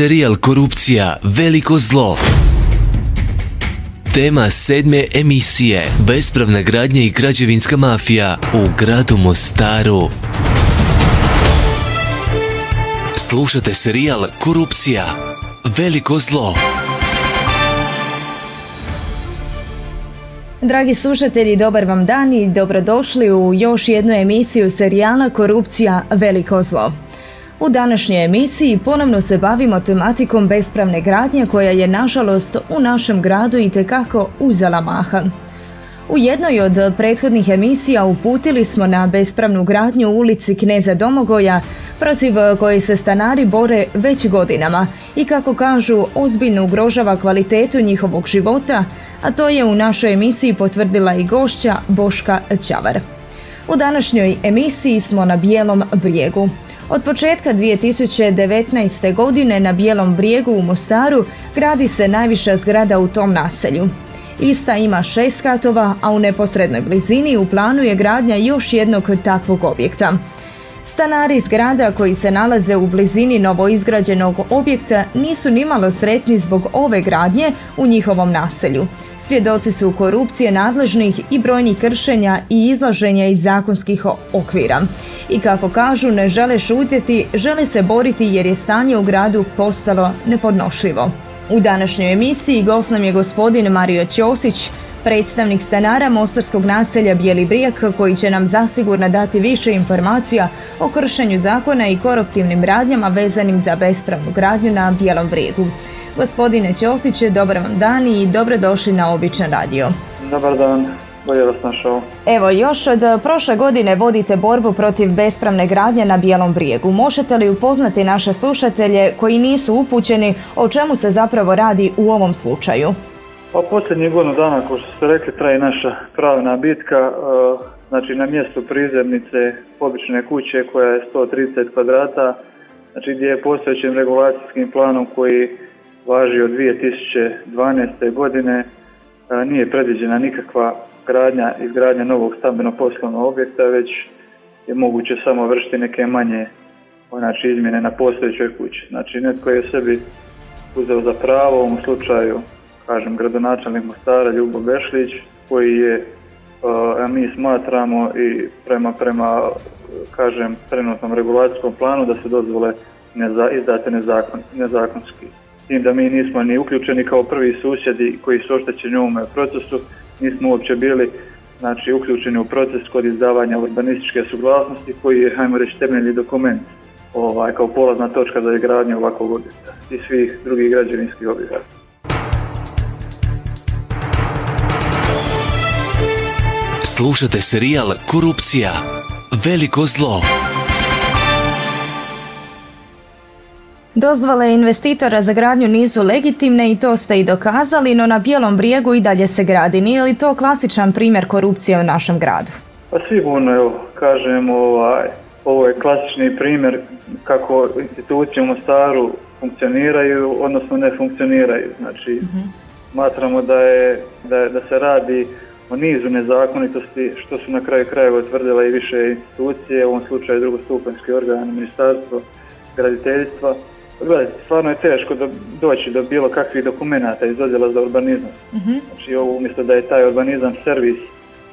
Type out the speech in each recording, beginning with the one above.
Serijal Korupcija, veliko zlo. Tema sedme emisije Bespravna gradnja i građevinska mafija u gradu Mostaru. Slušate serijal Korupcija, veliko zlo. Dragi slušatelji, dobar vam dan i dobrodošli u još jednu emisiju serijala Korupcija, veliko zlo. U današnjoj emisiji ponovno se bavimo tematikom bespravne gradnje koja je nažalost u našem gradu i tekako uzela maha. U jednoj od prethodnih emisija uputili smo na bespravnu gradnju u ulici Kneza Domogoja protiv koje se stanari bore već godinama i kako kažu ozbiljno ugrožava kvalitetu njihovog života, a to je u našoj emisiji potvrdila i gošća Boška Ćavar. U današnjoj emisiji smo na Bijelom brijegu. Od početka 2019. godine na Bijelom brijegu u Mostaru gradi se najviša zgrada u tom naselju. Ista ima šest katova, a u neposrednoj blizini u planu je gradnja još jednog takvog objekta. Stanari zgrada koji se nalaze u blizini novoizgrađenog objekta nisu nimalo sretni zbog ove gradnje u njihovom naselju. Svjedoci su korupcije nadležnih i brojnih kršenja i izlaženja iz zakonskih okvira. I kako kažu, ne žele šutjeti, žele se boriti jer je stanje u gradu postalo nepodnošljivo. U današnjoj emisiji gost nam je gospodin Mario Ćosić, predstavnik stanara Mostarskog naselja Bijeli Brijak koji će nam zasigurno dati više informacija o kršenju zakona i koruptivnim radnjama vezanim za bespravnu gradnju na Bijelom Brijegu. Gospodine Ćosić, dobar vam dan i dobrodošli na Običan radio. Dobar dan, bolje vas našao. Evo, još od prošle godine vodite borbu protiv bespravne gradnje na Bijelom Brijegu. Možete li upoznati naše slušatelje koji nisu upućeni o čemu se zapravo radi u ovom slučaju? Pa posljednjih godinu dana, kao što ste rekli, traje naša pravna bitka. e, Znači na mjestu prizemnice obične kuće koja je 130 kvadrata, znači gdje je postojećim regulacijskim planom koji važi od 2012. godine e, nije predviđena nikakva gradnja, izgradnja novog stambeno poslovnog objekta, već je moguće samo vršiti neke manje znači, izmjene na postojećoj kući. Znači netko je sebi uzeo za pravo u ovom slučaju kažem, gradonačelnik Mostara Ljubo Bešlić, koji je, a mi smatramo i prema, prema kažem, trenutnom regulacijskom planu da se dozvole neza, izdate nezakon, nezakonski. Tim da mi nismo ni uključeni kao prvi susjedi koji su oštećeni u ovome procesu, nismo uopće bili znači, uključeni u proces kod izdavanja urbanističke suglasnosti koji je, hajmo reći, temeljni dokument ovaj, kao polazna točka za izgradnju ovakvog objekta i svih drugih građevinskih objekata. Slušate serijal Korupcija, veliko zlo. Dozvole investitora za gradnju nisu legitimne i to ste i dokazali, no na Bijelom brijegu i dalje se gradi. Nije li to klasičan primjer korupcije u našem gradu? Pa sigurno, evo, kažem, ovaj, ovo je klasični primjer kako institucije u Mostaru funkcioniraju, odnosno ne funkcioniraju. Znači, smatramo da, je, da, je- da se radi o nizu nezakonitosti, što su na kraju krajeva utvrdile i više institucije, u ovom slučaju drugostupanjski organ, ministarstvo graditeljstva. Gledajte, stvarno je teško do, doći do bilo kakvih dokumenata iz odjela za urbanizam. Znači, ovo umjesto da je taj urbanizam servis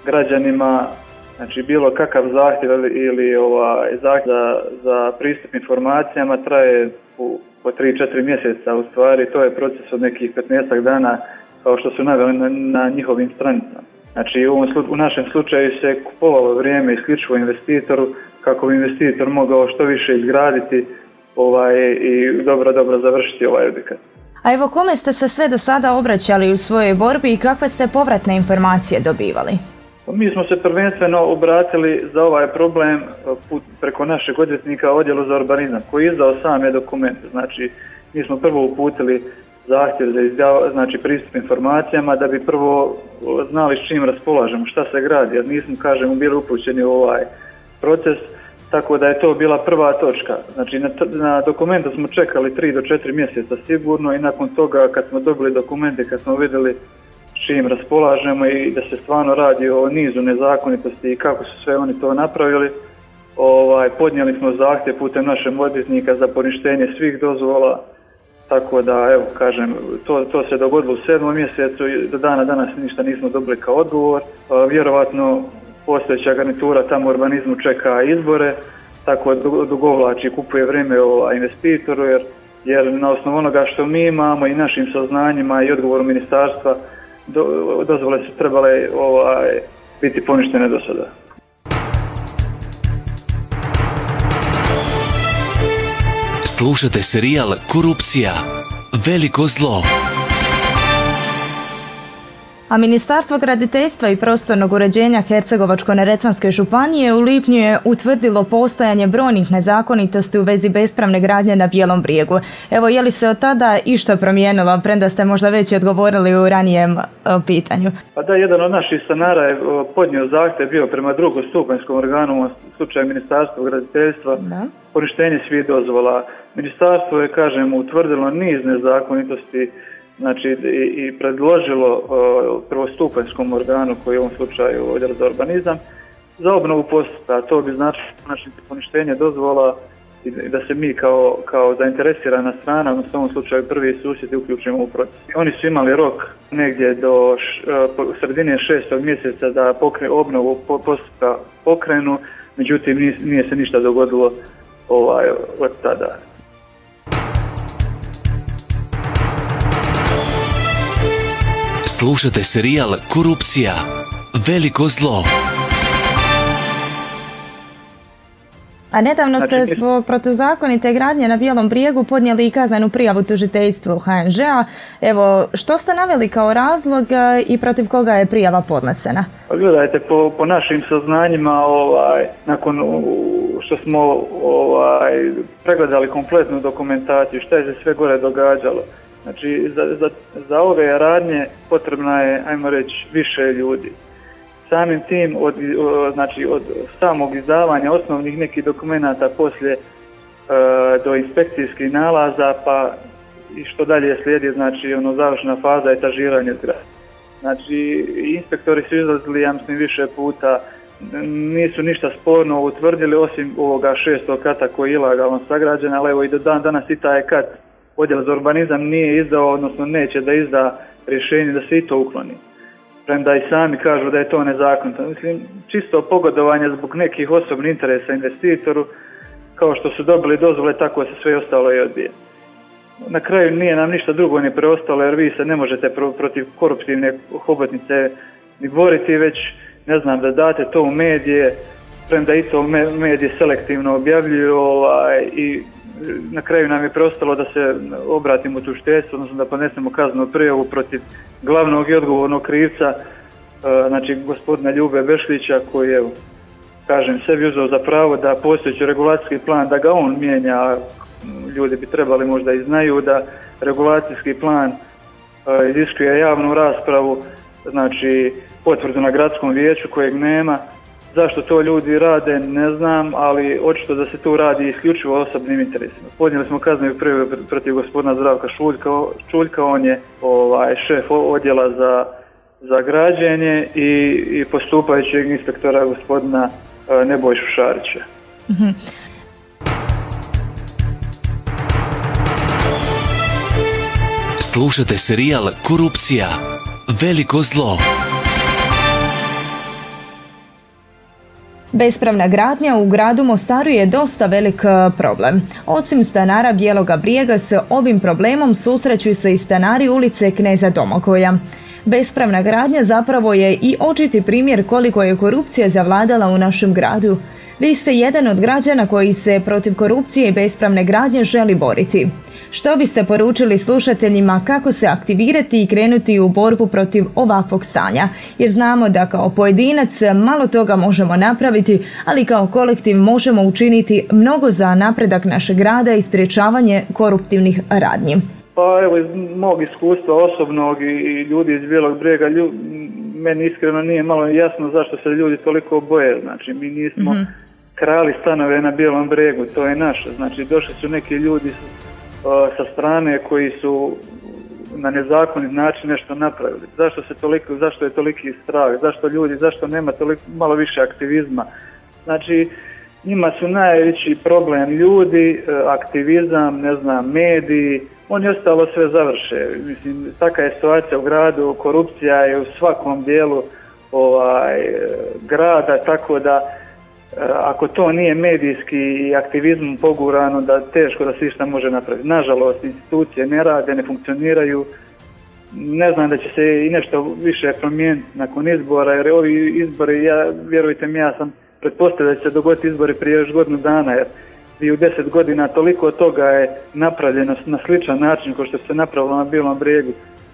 građanima, znači bilo kakav zahtjev ili, ovaj, zahtjev za, za pristup informacijama traje po, po 3-4 mjeseca u stvari, to je proces od nekih 15 dana kao što su naveli na, na njihovim stranicama. Znači u, ovom, u našem slučaju se kupovalo vrijeme isključivo investitoru kako bi investitor mogao što više izgraditi ovaj, i dobro, dobro završiti ovaj objekat. A evo kome ste se sve do sada obraćali u svojoj borbi i kakve ste povratne informacije dobivali? Pa Mi smo se prvenstveno obratili za ovaj problem e, put, preko našeg odvjetnika odjelu za urbanizam koji je izdao same dokumente. Znači, mi smo prvo uputili zahtjev za izdav, znači, pristup informacijama da bi prvo znali s čim raspolažemo, šta se gradi, jer nismo, kažemo, bili upućeni u ovaj proces, tako da je to bila prva točka. Znači, na, na dokumente smo čekali 3 do 4 mjeseca sigurno i nakon toga kad smo dobili dokumente, kad smo vidjeli s čim raspolažemo i da se stvarno radi o nizu nezakonitosti i kako su sve oni to napravili. Ovaj, podnijeli smo zahtjev putem našeg odvjetnika za poništenje svih dozvola Tako da, evo, kažem, to, to se dogodilo u sedmom mjesecu i do dana danas ništa nismo dobili kao odgovor. Vjerovatno postojeća garnitura tamo u urbanizmu čeka izbore, tako dugovlači, kupuje vrijeme o investitoru, jer, jer na osnovu onoga što mi imamo i našim saznanjima i odgovoru ministarstva, do, dozvole su trebale ovaj, biti poništene do sada. Slušate serijal Korupcija. Veliko zlo. A Ministarstvo graditeljstva i prostornog uređenja Hercegovačko-neretvanske županije u lipnju je utvrdilo postojanje brojnih nezakonitosti u vezi bespravne gradnje na Bijelom brijegu. Evo, je li se od tada išta promijenilo, premda ste možda već odgovorili u ranijem pitanju? Pa da, jedan od naših stanara je podnio zahtjev bio prema drugostupanjskom organu, u slučaju Ministarstva graditeljstva, da. poništenje svih dozvola. Ministarstvo je, kažem, utvrdilo niz nezakonitosti znači i, predložilo prvostupanjskom organu koji je u ovom slučaju odjel za urbanizam za obnovu postupka. To bi znači, poništenje dozvola i da se mi kao, kao zainteresirana strana, u ovom slučaju prvi susjedi uključimo u proces. Oni su imali rok negdje do sredine šestog mjeseca da pokre, obnovu postupka pokrenu, međutim nije, nije se ništa dogodilo ovaj, od tada. Slušate serijal Korupcija. Veliko zlo. A nedavno ste znači, zbog protuzakonite gradnje na Bijelom brijegu podnijeli i kaznenu prijavu tužiteljstvu HNŽ-a. Evo, što ste naveli kao razlog e, i protiv koga je prijava podnesena? Pa gledajte, po, po našim saznanjima, ovaj, nakon što smo ovaj, pregledali kompletnu dokumentaciju, šta je se sve gore događalo, Znači, za, za, za ove radnje potrebna je, ajmo reći, više ljudi. Samim tim, od, znači, od samog izdavanja osnovnih nekih dokumenata poslije e, do inspekcijskih nalaza, pa i što dalje slijedi, znači, ono, završna faza etažiranja zgrada. Znači, inspektori su izlazili, ja mislim, više puta, nisu ništa sporno utvrdili, osim ovoga šestog kata koji je ilegalno sagrađen, ali evo i do dan danas i taj kat odjel za urbanizam nije izdao, odnosno neće da izda rješenje da se i to ukloni. Premda i sami kažu da je to nezakonito. Mislim, čisto pogodovanje zbog nekih osobnih interesa investitoru, kao što su dobili dozvole, tako se sve ostalo i odbije. Na kraju nije nam ništa drugo ni preostalo, jer vi se ne možete protiv koruptivne hobotnice ni boriti, već ne znam da date to u medije, premda i to medije selektivno objavljuju ovaj, i na kraju nam je preostalo da se obratimo tužiteljstvu, odnosno da ponesemo kaznenu prijavu protiv glavnog i odgovornog krivca, e, znači gospodina Ljube Bešlića koji je, kažem, sebi uzeo za pravo da postojeći regulacijski plan, da ga on mijenja, ljudi bi trebali možda i znaju da regulacijski plan e, iziskuje javnu raspravu, znači potvrdu na gradskom vijeću kojeg nema, Zašto to ljudi rade, ne znam, ali očito da se tu radi isključivo osobnim interesima. Podnijeli smo kaznenu prijavu protiv gospodina Zdravka Šuljka, Šuljka on je ovaj, šef odjela za, za građenje i, i postupajućeg inspektora gospodina e, Nebojšu Šarića. Mhm. Slušate serijal Korupcija. Veliko zlo. Bespravna gradnja u gradu Mostaru je dosta velik e, problem. Osim stanara Bijeloga brijega s ovim problemom susreću se i stanari ulice Kneza Domagoja. Bespravna gradnja zapravo je i očiti primjer koliko je korupcija zavladala u našem gradu. Vi ste jedan od građana koji se protiv korupcije i bespravne gradnje želi boriti. Što biste poručili slušateljima kako se aktivirati i krenuti u borbu protiv ovakvog stanja? Jer znamo da kao pojedinac malo toga možemo napraviti, ali kao kolektiv možemo učiniti mnogo za napredak našeg grada i sprječavanje koruptivnih radnji. Pa evo iz mog iskustva osobnog i ljudi iz Bijelog brega, meni iskreno nije malo jasno zašto se ljudi toliko boje. Znači mi nismo mm krali stanove na Bijelom bregu, to je naše. Znači došli su neki ljudi sa strane koji su na nezakonit način nešto napravili. Zašto se toliko, zašto je toliki strah, zašto ljudi, zašto nema toliko, malo više aktivizma. Znači, njima su najveći problem ljudi, e, aktivizam, ne znam, mediji, oni ostalo sve završe. Mislim, taka je situacija u gradu, korupcija je u svakom dijelu ovaj, grada, tako da e, ako to nije medijski i aktivizmom pogurano, da teško da se išta može napraviti. Nažalost, institucije ne rade, ne funkcioniraju, ne znam da će se i nešto više promijeniti nakon izbora, jer ovi izbori, ja, vjerujte mi, ja sam pretpostavio da će se dogoditi izbori prije još godinu dana, jer i u deset godina toliko toga je napravljeno na sličan način kao što se napravilo na Bilom brijegu,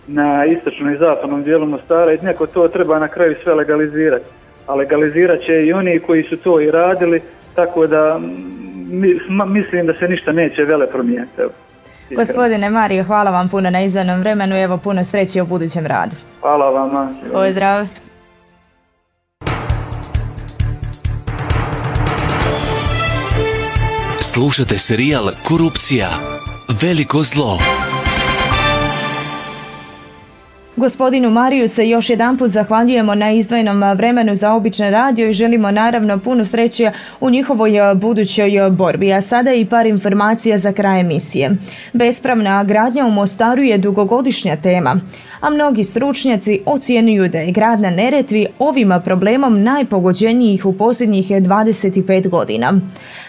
na istočnom i zapadnom dijelu Mostara i neko to treba na kraju sve legalizirati. A legalizirat će i oni koji su to i radili, tako da mislim da se ništa neće vele promijeniti. Gospodine Mario, hvala vam puno na izdanom vremenu i evo puno sreće u budućem radu. Hvala vama. Pozdrav. Slušate serijal Korupcija. Veliko zlo. Gospodinu Mariju se još jedanput zahvaljujemo na izdvojenom vremenu za običan radio i želimo naravno puno sreće u njihovoj budućoj borbi. A sada i par informacija za kraj emisije. Bespravna gradnja u Mostaru je dugogodišnja tema, a mnogi stručnjaci ocjenjuju da je grad na Neretvi ovim problemom najpogođenijih u posljednjih 25 godina.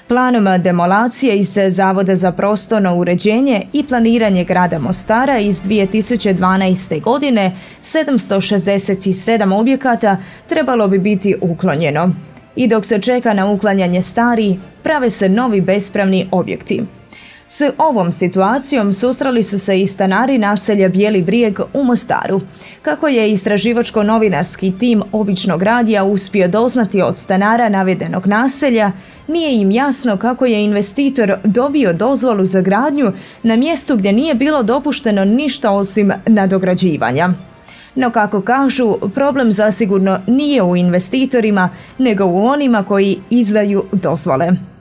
Planom demolacije iz Zavoda za prostorno uređenje i planiranje grada Mostara iz 2012. godine 767 objekata trebalo bi biti uklonjeno. I dok se čeka na uklanjanje stari, prave se novi bespravni objekti. S ovom situacijom susreli su se i stanari naselja Bijeli brijeg u Mostaru. Kako je istraživačko-novinarski tim običnog radija uspio doznati od stanara navedenog naselja, nije im jasno kako je investitor dobio dozvolu za gradnju na mjestu gdje nije bilo dopušteno ništa osim nadograđivanja. No kako kažu, problem zasigurno nije u investitorima, nego u onima koji izdaju dozvole.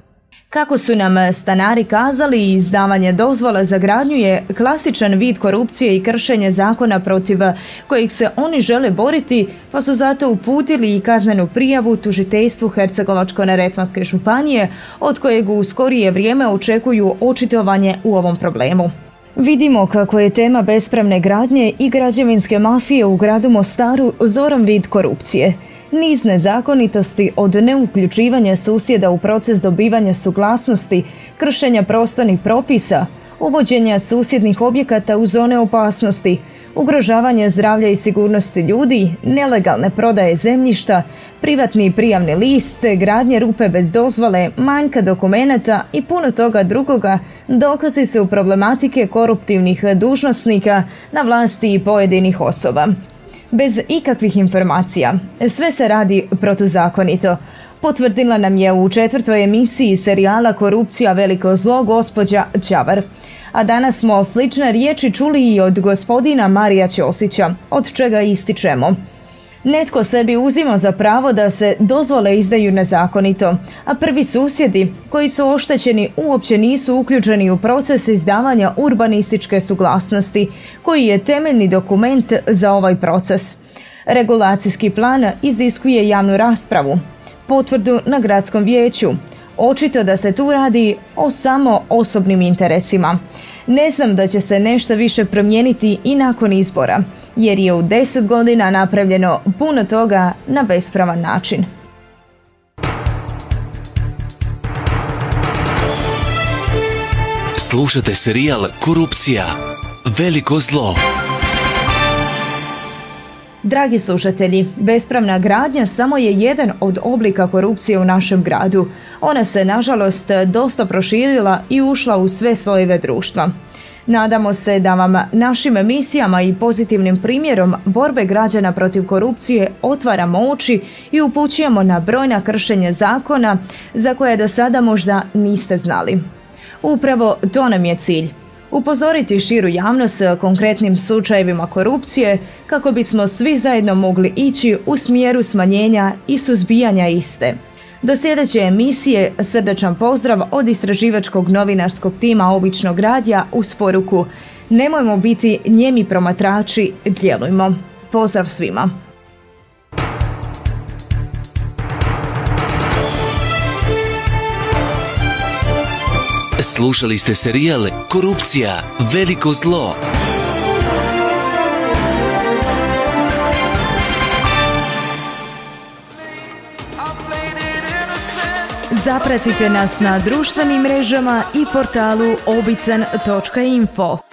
Kako su nam stanari kazali, izdavanje dozvola za gradnju je klasičan vid korupcije i kršenje zakona protiv kojih se oni žele boriti, pa su zato uputili i kaznenu prijavu tužiteljstvu Hercegovačko-neretvanske županije, od kojeg u skorije vrijeme očekuju očitovanje u ovom problemu. Vidimo kako je tema bespravne gradnje i građevinske mafije u gradu Mostaru zoran vid korupcije – niz nezakonitosti od neuključivanja susjeda u proces dobivanja suglasnosti, kršenja prostornih propisa, uvođenja susjednih objekata u zone opasnosti, ugrožavanje zdravlja i sigurnosti ljudi, nelegalne prodaje zemljišta, privatni prijavni liste, gradnje rupe bez dozvole, manjka dokumenata i puno toga drugoga dokazi se u problematike koruptivnih dužnosnika na vlasti i pojedinih osoba bez ikakvih informacija. Sve se radi protuzakonito. Potvrdila nam je u četvrtoj emisiji serijala Korupcija veliko zlo gospođa Čavar. A danas smo slične riječi čuli i od gospodina Marija Ćosića, od čega ističemo. Netko sebi uzima za pravo da se dozvole izdaju nezakonito, a prvi susjedi koji su oštećeni uopće nisu uključeni u proces izdavanja urbanističke suglasnosti, koji je temeljni dokument za ovaj proces. Regulacijski plan iziskuje javnu raspravu, potvrdu na gradskom vijeću. Očito da se tu radi o samo osobnim interesima. Ne znam da će se nešto više promijeniti i nakon izbora, jer je u deset godina napravljeno puno toga na bespravan način. Slušate serijal Korupcija. Veliko zlo. Dragi slušatelji, bespravna gradnja samo je jedan od oblika korupcije u našem gradu. Ona se, nažalost, dosta proširila i ušla u sve slojeve društva. Nadamo se da vam našim emisijama i pozitivnim primjerom borbe građana protiv korupcije otvaramo oči i upućujemo na brojna kršenja zakona za koje do sada možda niste znali. Upravo to nam je cilj upozoriti širu javnost konkretnim slučajevima korupcije kako bismo svi zajedno mogli ići u smjeru smanjenja i suzbijanja iste. Do sljedeće emisije srdečan pozdrav od istraživačkog novinarskog tima Običnog radija u sporuku Nemojmo biti njemi promatrači, djelujmo. Pozdrav svima! Slušali ste serijal Korupcija, veliko zlo. Zapratite nas na društvenim mrežama i portalu obican.info.